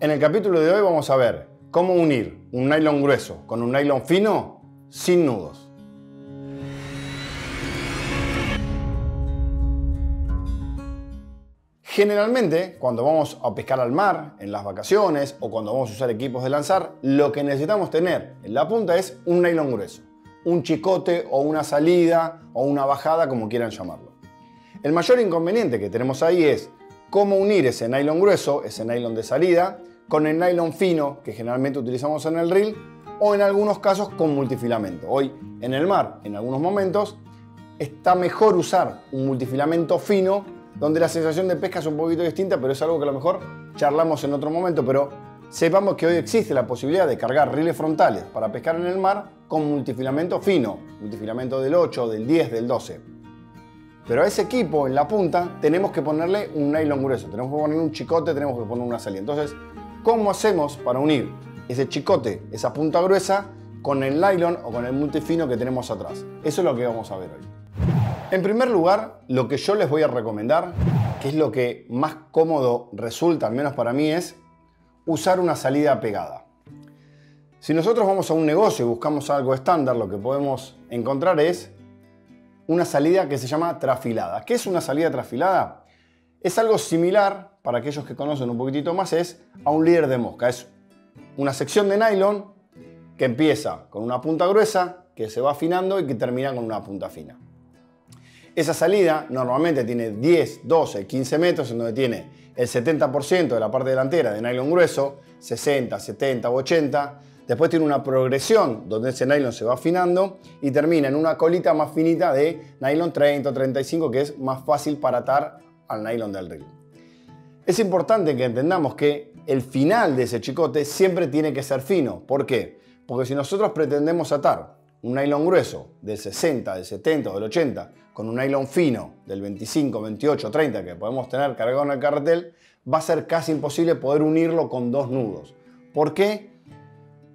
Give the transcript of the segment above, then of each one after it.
En el capítulo de hoy vamos a ver cómo unir un nylon grueso con un nylon fino sin nudos. Generalmente, cuando vamos a pescar al mar, en las vacaciones o cuando vamos a usar equipos de lanzar, lo que necesitamos tener en la punta es un nylon grueso, un chicote o una salida o una bajada, como quieran llamarlo. El mayor inconveniente que tenemos ahí es cómo unir ese nylon grueso, ese nylon de salida, con el nylon fino que generalmente utilizamos en el reel o en algunos casos con multifilamento. Hoy en el mar, en algunos momentos, está mejor usar un multifilamento fino donde la sensación de pesca es un poquito distinta, pero es algo que a lo mejor charlamos en otro momento, pero sepamos que hoy existe la posibilidad de cargar riles frontales para pescar en el mar con multifilamento fino, multifilamento del 8, del 10, del 12. Pero a ese equipo en la punta tenemos que ponerle un nylon grueso, tenemos que ponerle un chicote, tenemos que poner una salida. Entonces, ¿cómo hacemos para unir ese chicote, esa punta gruesa, con el nylon o con el multifino que tenemos atrás? Eso es lo que vamos a ver hoy. En primer lugar, lo que yo les voy a recomendar, que es lo que más cómodo resulta, al menos para mí, es usar una salida pegada. Si nosotros vamos a un negocio y buscamos algo estándar, lo que podemos encontrar es una salida que se llama trafilada. ¿Qué es una salida trafilada? Es algo similar, para aquellos que conocen un poquitito más, es a un líder de mosca. Es una sección de nylon que empieza con una punta gruesa, que se va afinando y que termina con una punta fina. Esa salida normalmente tiene 10, 12, 15 metros, en donde tiene el 70% de la parte delantera de nylon grueso, 60, 70 o 80, Después tiene una progresión donde ese nylon se va afinando y termina en una colita más finita de nylon 30 o 35 que es más fácil para atar al nylon del reel. Es importante que entendamos que el final de ese chicote siempre tiene que ser fino. ¿Por qué? Porque si nosotros pretendemos atar un nylon grueso del 60, del 70 o del 80 con un nylon fino del 25, 28, 30 que podemos tener cargado en el carretel, va a ser casi imposible poder unirlo con dos nudos. ¿Por qué?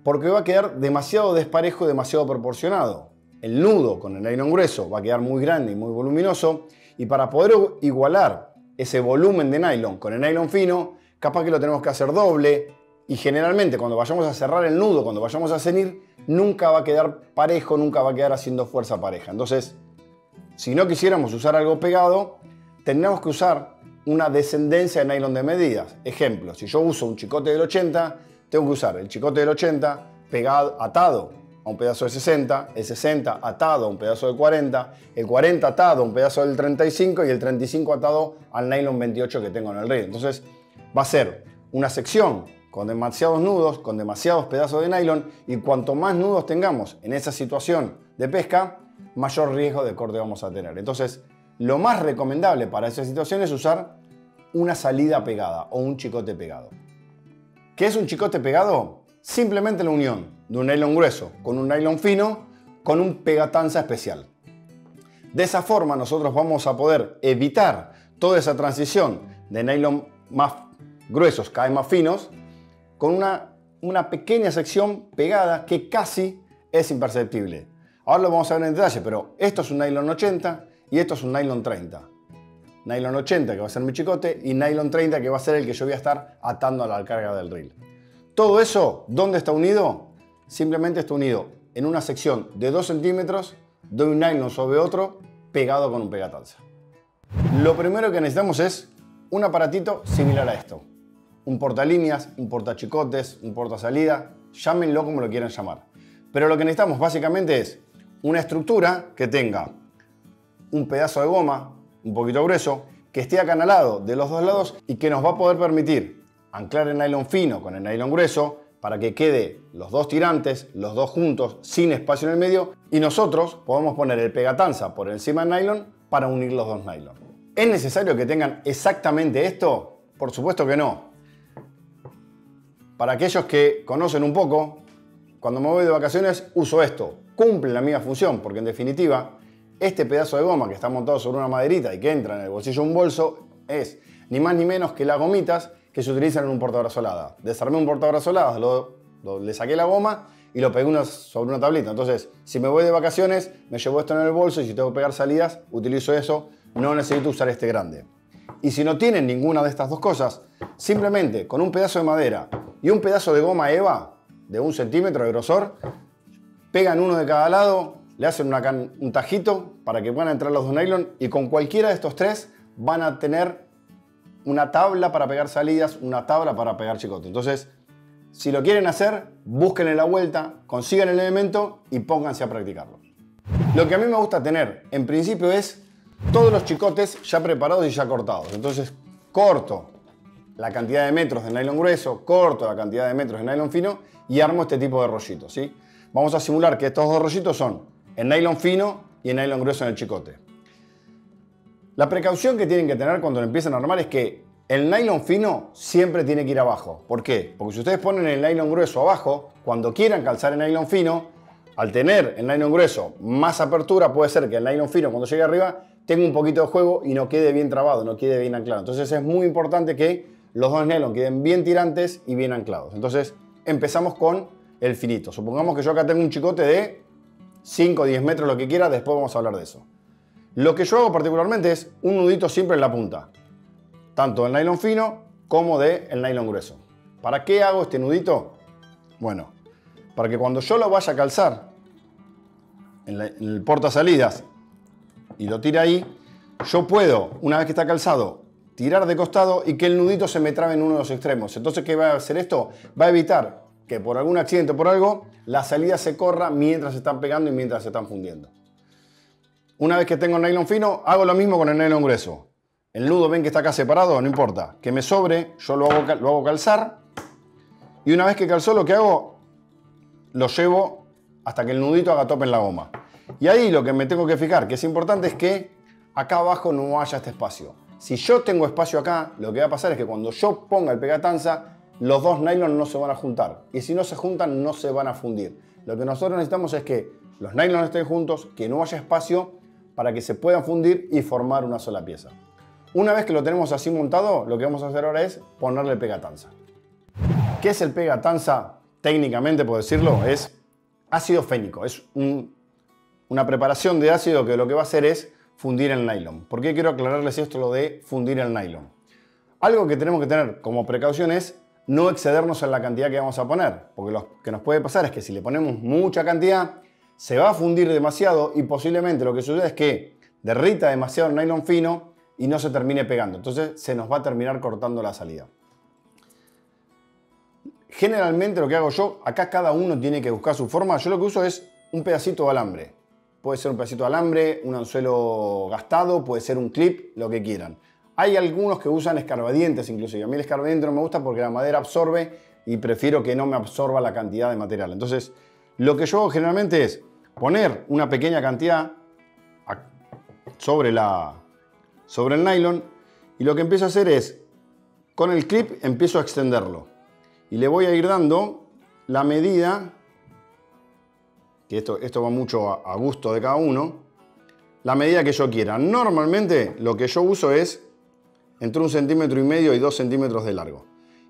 porque va a quedar demasiado desparejo, demasiado proporcionado. El nudo con el nylon grueso va a quedar muy grande y muy voluminoso y para poder igualar ese volumen de nylon con el nylon fino, capaz que lo tenemos que hacer doble y generalmente cuando vayamos a cerrar el nudo, cuando vayamos a cenir, nunca va a quedar parejo, nunca va a quedar haciendo fuerza pareja. Entonces, si no quisiéramos usar algo pegado, tendríamos que usar una descendencia de nylon de medidas. Ejemplo, si yo uso un chicote del 80, tengo que usar el chicote del 80 pegado, atado a un pedazo de 60, el 60 atado a un pedazo de 40, el 40 atado a un pedazo del 35 y el 35 atado al nylon 28 que tengo en el río. Entonces va a ser una sección con demasiados nudos, con demasiados pedazos de nylon y cuanto más nudos tengamos en esa situación de pesca, mayor riesgo de corte vamos a tener. Entonces, lo más recomendable para esa situación es usar una salida pegada o un chicote pegado. ¿Qué es un chicote pegado? Simplemente la unión de un nylon grueso con un nylon fino con un pegatanza especial. De esa forma nosotros vamos a poder evitar toda esa transición de nylon más gruesos, cada vez más finos, con una, una pequeña sección pegada que casi es imperceptible. Ahora lo vamos a ver en detalle, pero esto es un nylon 80 y esto es un nylon 30 nylon 80 que va a ser mi chicote y nylon 30 que va a ser el que yo voy a estar atando a la carga del reel. Todo eso, ¿dónde está unido? Simplemente está unido en una sección de 2 centímetros de un nylon sobre otro pegado con un pegatanza. Lo primero que necesitamos es un aparatito similar a esto. Un portalíneas, un portachicotes, un portasalida, llámenlo como lo quieran llamar. Pero lo que necesitamos básicamente es una estructura que tenga un pedazo de goma, un poquito grueso, que esté acanalado de los dos lados y que nos va a poder permitir anclar el nylon fino con el nylon grueso para que quede los dos tirantes, los dos juntos, sin espacio en el medio, y nosotros podemos poner el pegatanza por encima del nylon para unir los dos nylon. ¿Es necesario que tengan exactamente esto? Por supuesto que no. Para aquellos que conocen un poco, cuando me voy de vacaciones uso esto. Cumple la misma función, porque en definitiva este pedazo de goma que está montado sobre una maderita y que entra en el bolsillo de un bolso es ni más ni menos que las gomitas que se utilizan en un portabrazolada. Desarmé un portabrazolada, lo, le saqué la goma y lo pegué sobre una tablita. Entonces, si me voy de vacaciones, me llevo esto en el bolso y si tengo que pegar salidas, utilizo eso. No necesito usar este grande. Y si no tienen ninguna de estas dos cosas, simplemente con un pedazo de madera y un pedazo de goma eva de un centímetro de grosor, pegan uno de cada lado, le hacen un tajito para que puedan entrar los dos nylon y con cualquiera de estos tres van a tener una tabla para pegar salidas, una tabla para pegar chicote. Entonces, si lo quieren hacer, busquen la vuelta, consigan el elemento y pónganse a practicarlo. Lo que a mí me gusta tener, en principio, es todos los chicotes ya preparados y ya cortados. Entonces, corto la cantidad de metros de nylon grueso, corto la cantidad de metros de nylon fino y armo este tipo de rollitos. ¿sí? Vamos a simular que estos dos rollitos son en nylon fino y en nylon grueso en el chicote. La precaución que tienen que tener cuando lo empiezan a armar es que el nylon fino siempre tiene que ir abajo. ¿Por qué? Porque si ustedes ponen el nylon grueso abajo, cuando quieran calzar el nylon fino, al tener el nylon grueso más apertura, puede ser que el nylon fino cuando llegue arriba tenga un poquito de juego y no quede bien trabado, no quede bien anclado. Entonces es muy importante que los dos nylon queden bien tirantes y bien anclados. Entonces empezamos con el finito. Supongamos que yo acá tengo un chicote de 5 o 10 metros, lo que quiera, después vamos a hablar de eso. Lo que yo hago particularmente es un nudito siempre en la punta, tanto del nylon fino como del el nylon grueso. ¿Para qué hago este nudito? Bueno, para que cuando yo lo vaya a calzar en, el porta salidas y lo tire ahí, yo puedo, una vez que está calzado, tirar de costado y que el nudito se me trabe en uno de los extremos. Entonces, ¿qué va a hacer esto? Va a evitar que por algún accidente o por algo, la salida se corra mientras se están pegando y mientras se están fundiendo. Una vez que tengo el nylon fino, hago lo mismo con el nylon grueso. El nudo ven que está acá separado, no importa. Que me sobre, yo lo hago, lo hago calzar. Y una vez que calzó, lo que hago, lo llevo hasta que el nudito haga tope en la goma. Y ahí lo que me tengo que fijar, que es importante, es que acá abajo no haya este espacio. Si yo tengo espacio acá, lo que va a pasar es que cuando yo ponga el pegatanza, los dos nylon no se van a juntar. Y si no se juntan, no se van a fundir. Lo que nosotros necesitamos es que los nylon estén juntos, que no haya espacio para que se puedan fundir y formar una sola pieza. Una vez que lo tenemos así montado, lo que vamos a hacer ahora es ponerle pegatanza. ¿Qué es el pegatanza? Técnicamente, por decirlo, es ácido fénico. Es una preparación de ácido que lo que va a hacer es fundir el nylon. ¿Por qué quiero aclararles esto lo de fundir el nylon? Algo que tenemos que tener como precaución es no excedernos en la cantidad que vamos a poner, porque lo que nos puede pasar es que si le ponemos mucha cantidad, se va a fundir demasiado y posiblemente lo que sucede es que derrita demasiado el nylon fino y no se termine pegando. Entonces se nos va a terminar cortando la salida. Generalmente lo que hago yo, acá cada uno tiene que buscar su forma. Yo lo que uso es un pedacito de alambre. Puede ser un pedacito de alambre, un anzuelo gastado, puede ser un clip, lo que quieran. Hay algunos que usan escarbadientes inclusive. A mí el escarbadiente no me gusta porque la madera absorbe y prefiero que no me absorba la cantidad de material. Entonces lo que yo hago generalmente es poner una pequeña cantidad sobre, la, sobre el nylon y lo que empiezo a hacer es, con el clip empiezo a extenderlo y le voy a ir dando la medida, que esto, esto va mucho a, a gusto de cada uno, la medida que yo quiera. Normalmente lo que yo uso es entre un centímetro y medio y dos centímetros de largo.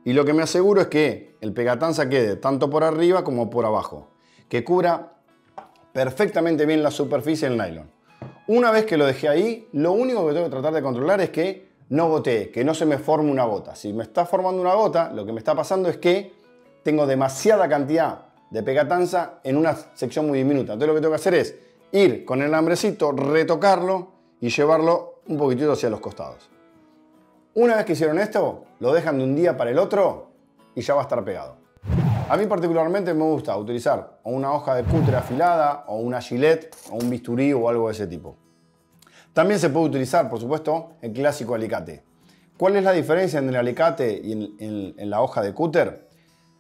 Y lo que me aseguro es que el pegatanza quede tanto por arriba como por abajo que cubra perfectamente bien la superficie del nylon. Una vez que lo dejé ahí, lo único que tengo que tratar de controlar es que no gotee, que no se me forme una gota. Si me está formando una gota, lo que me está pasando es que tengo demasiada cantidad de pegatanza en una sección muy diminuta. Entonces lo que tengo que hacer es ir con el hambrecito, retocarlo y llevarlo un poquitito hacia los costados. Una vez que hicieron esto, lo dejan de un día para el otro y ya va a estar pegado. A mí particularmente me gusta utilizar una hoja de cúter afilada o una gilet o un bisturí o algo de ese tipo. También se puede utilizar, por supuesto, el clásico alicate. ¿Cuál es la diferencia entre el alicate y en, la hoja de cúter?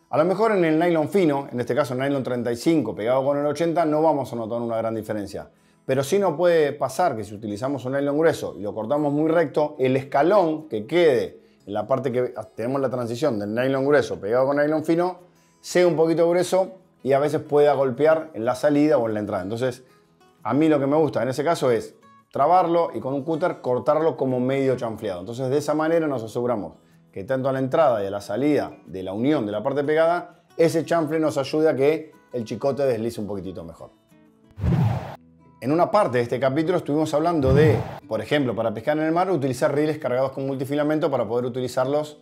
A lo mejor en el nylon fino, en este caso el nylon 35 pegado con el 80, no vamos a notar una gran diferencia. Pero sí nos puede pasar que si utilizamos un nylon grueso y lo cortamos muy recto, el escalón que quede en la parte que tenemos la transición del nylon grueso pegado con nylon fino, sea un poquito grueso y a veces pueda golpear en la salida o en la entrada. Entonces, a mí lo que me gusta en ese caso es trabarlo y con un cúter cortarlo como medio chanfleado. Entonces, de esa manera nos aseguramos que tanto a la entrada y a la salida de la unión de la parte pegada, ese chanfle nos ayuda a que el chicote deslice un poquitito mejor. En una parte de este capítulo estuvimos hablando de, por ejemplo, para pescar en el mar, utilizar riles cargados con multifilamento para poder utilizarlos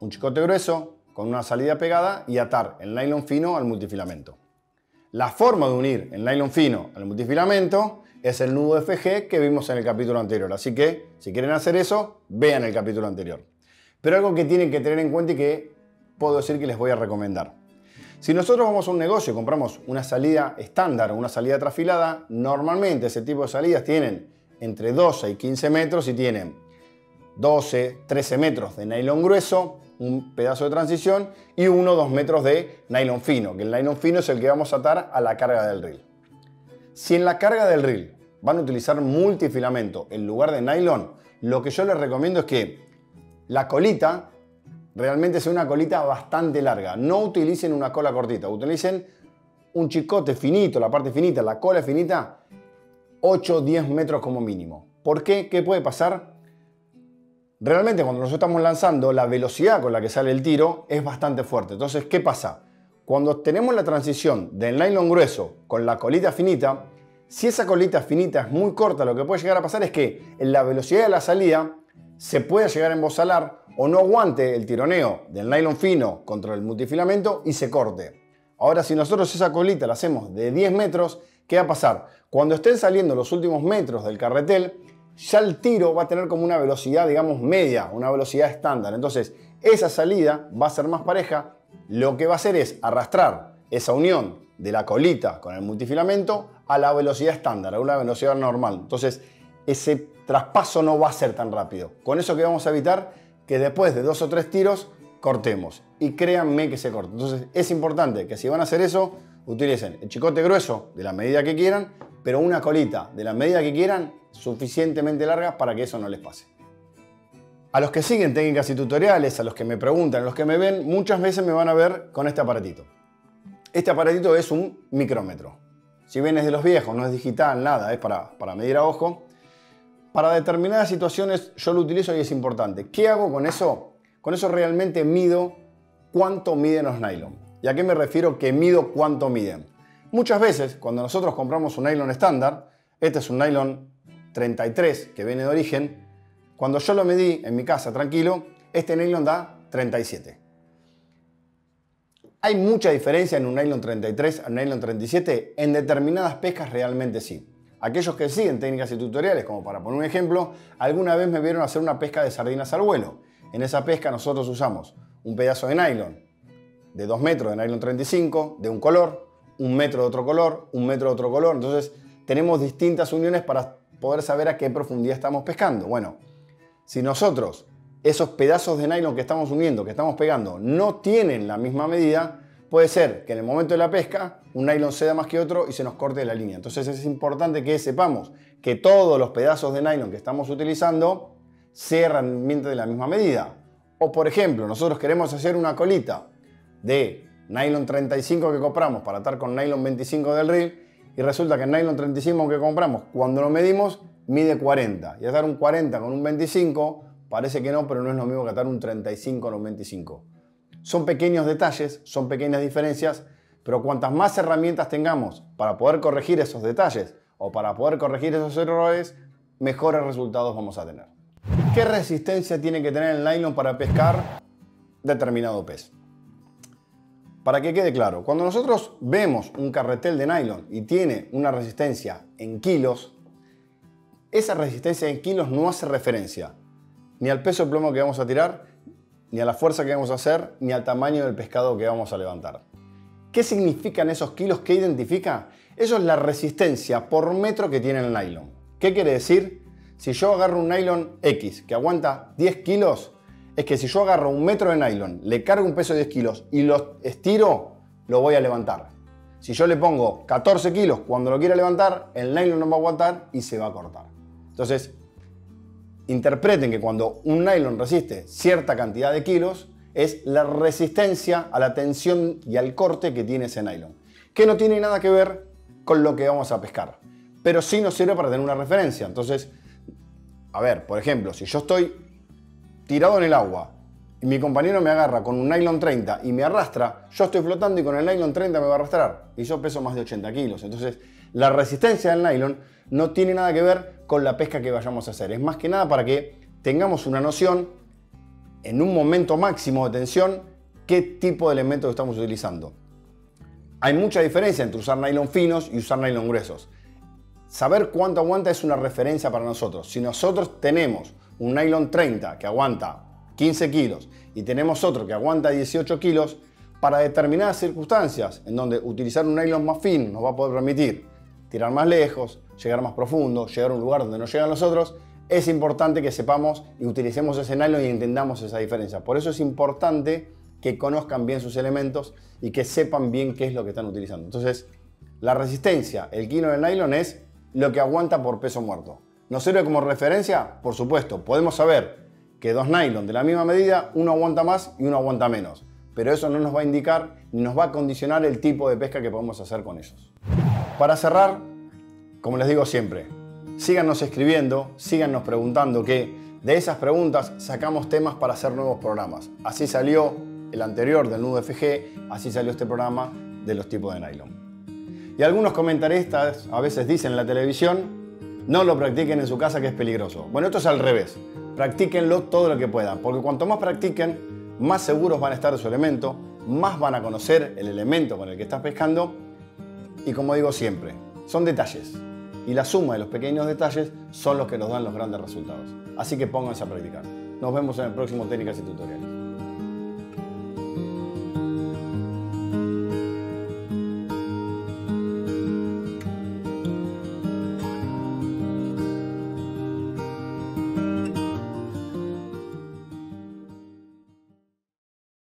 un chicote grueso con una salida pegada y atar el nylon fino al multifilamento. La forma de unir el nylon fino al multifilamento es el nudo FG que vimos en el capítulo anterior. Así que, si quieren hacer eso, vean el capítulo anterior. Pero algo que tienen que tener en cuenta y que puedo decir que les voy a recomendar. Si nosotros vamos a un negocio y compramos una salida estándar o una salida trafilada, normalmente ese tipo de salidas tienen entre 12 y 15 metros y tienen 12, 13 metros de nylon grueso, un pedazo de transición y 1 o 2 metros de nylon fino, que el nylon fino es el que vamos a atar a la carga del reel. Si en la carga del reel van a utilizar multifilamento en lugar de nylon, lo que yo les recomiendo es que la colita realmente sea una colita bastante larga. No utilicen una cola cortita, utilicen un chicote finito, la parte finita, la cola finita, 8 o 10 metros como mínimo. ¿Por qué? ¿Qué puede pasar? Realmente cuando nosotros estamos lanzando, la velocidad con la que sale el tiro es bastante fuerte. Entonces, ¿qué pasa? Cuando tenemos la transición del nylon grueso con la colita finita, si esa colita finita es muy corta, lo que puede llegar a pasar es que en la velocidad de la salida se puede llegar a embosalar o no aguante el tironeo del nylon fino contra el multifilamento y se corte. Ahora, si nosotros esa colita la hacemos de 10 metros, ¿qué va a pasar? Cuando estén saliendo los últimos metros del carretel, ya el tiro va a tener como una velocidad, digamos, media, una velocidad estándar. Entonces, esa salida va a ser más pareja. Lo que va a hacer es arrastrar esa unión de la colita con el multifilamento a la velocidad estándar, a una velocidad normal. Entonces, ese traspaso no va a ser tan rápido. Con eso que vamos a evitar que después de dos o tres tiros cortemos. Y créanme que se corta. Entonces, es importante que si van a hacer eso, utilicen el chicote grueso de la medida que quieran, pero una colita de la medida que quieran suficientemente larga para que eso no les pase. A los que siguen técnicas y tutoriales, a los que me preguntan, a los que me ven, muchas veces me van a ver con este aparatito. Este aparatito es un micrómetro. Si bien es de los viejos, no es digital, nada, es para, para medir a ojo. Para determinadas situaciones yo lo utilizo y es importante. ¿Qué hago con eso? Con eso realmente mido cuánto miden los nylon. ¿Y a qué me refiero que mido cuánto miden? Muchas veces, cuando nosotros compramos un nylon estándar, este es un nylon 33 que viene de origen, cuando yo lo medí en mi casa tranquilo, este nylon da 37. ¿Hay mucha diferencia en un nylon 33 a un nylon 37? En determinadas pescas realmente sí. Aquellos que siguen técnicas y tutoriales, como para poner un ejemplo, alguna vez me vieron hacer una pesca de sardinas al vuelo. En esa pesca nosotros usamos un pedazo de nylon de 2 metros de nylon 35, de un color, un metro de otro color, un metro de otro color. Entonces tenemos distintas uniones para poder saber a qué profundidad estamos pescando. Bueno, si nosotros esos pedazos de nylon que estamos uniendo, que estamos pegando, no tienen la misma medida, puede ser que en el momento de la pesca un nylon ceda más que otro y se nos corte la línea. Entonces es importante que sepamos que todos los pedazos de nylon que estamos utilizando sean realmente de la misma medida. O por ejemplo, nosotros queremos hacer una colita de nylon 35 que compramos para atar con nylon 25 del reel y resulta que el nylon 35 que compramos, cuando lo medimos, mide 40. Y atar un 40 con un 25, parece que no, pero no es lo mismo que atar un 35 con un 25. Son pequeños detalles, son pequeñas diferencias, pero cuantas más herramientas tengamos para poder corregir esos detalles o para poder corregir esos errores, mejores resultados vamos a tener. ¿Qué resistencia tiene que tener el nylon para pescar determinado pez? Para que quede claro, cuando nosotros vemos un carretel de nylon y tiene una resistencia en kilos, esa resistencia en kilos no hace referencia ni al peso de plomo que vamos a tirar, ni a la fuerza que vamos a hacer, ni al tamaño del pescado que vamos a levantar. ¿Qué significan esos kilos? ¿Qué identifica? Eso es la resistencia por metro que tiene el nylon. ¿Qué quiere decir? Si yo agarro un nylon X que aguanta 10 kilos, es que si yo agarro un metro de nylon, le cargo un peso de 10 kilos y lo estiro, lo voy a levantar. Si yo le pongo 14 kilos cuando lo quiera levantar, el nylon no va a aguantar y se va a cortar. Entonces, interpreten que cuando un nylon resiste cierta cantidad de kilos, es la resistencia a la tensión y al corte que tiene ese nylon. Que no tiene nada que ver con lo que vamos a pescar. Pero sí nos sirve para tener una referencia. Entonces, a ver, por ejemplo, si yo estoy tirado en el agua y mi compañero me agarra con un nylon 30 y me arrastra, yo estoy flotando y con el nylon 30 me va a arrastrar. Y yo peso más de 80 kilos. Entonces, La resistencia del nylon no tiene nada que ver con la pesca que vayamos a hacer. Es más que nada para que tengamos una noción en un momento máximo de tensión qué tipo de elementos estamos utilizando. Hay mucha diferencia entre usar nylon finos y usar nylon gruesos. Saber cuánto aguanta es una referencia para nosotros. Si nosotros tenemos un nylon 30 que aguanta 15 kilos y tenemos otro que aguanta 18 kilos, para determinadas circunstancias en donde utilizar un nylon más fino nos va a poder permitir tirar más lejos, llegar más profundo, llegar a un lugar donde no llegan los otros, es importante que sepamos y utilicemos ese nylon y entendamos esa diferencia. Por eso es importante que conozcan bien sus elementos y que sepan bien qué es lo que están utilizando. Entonces, la resistencia, el kilo del nylon es lo que aguanta por peso muerto. ¿Nos sirve como referencia? Por supuesto, podemos saber que dos nylon de la misma medida, uno aguanta más y uno aguanta menos. Pero eso no nos va a indicar ni nos va a condicionar el tipo de pesca que podemos hacer con ellos. Para cerrar, como les digo siempre, síganos escribiendo, síganos preguntando que de esas preguntas sacamos temas para hacer nuevos programas. Así salió el anterior del nudo FG, así salió este programa de los tipos de nylon. Y algunos comentaristas a veces dicen en la televisión, no lo practiquen en su casa que es peligroso. Bueno, esto es al revés practíquenlo todo lo que puedan, porque cuanto más practiquen, más seguros van a estar de su elemento, más van a conocer el elemento con el que estás pescando y como digo siempre, son detalles. Y la suma de los pequeños detalles son los que nos dan los grandes resultados. Así que pónganse a practicar. Nos vemos en el próximo Técnicas y Tutoriales.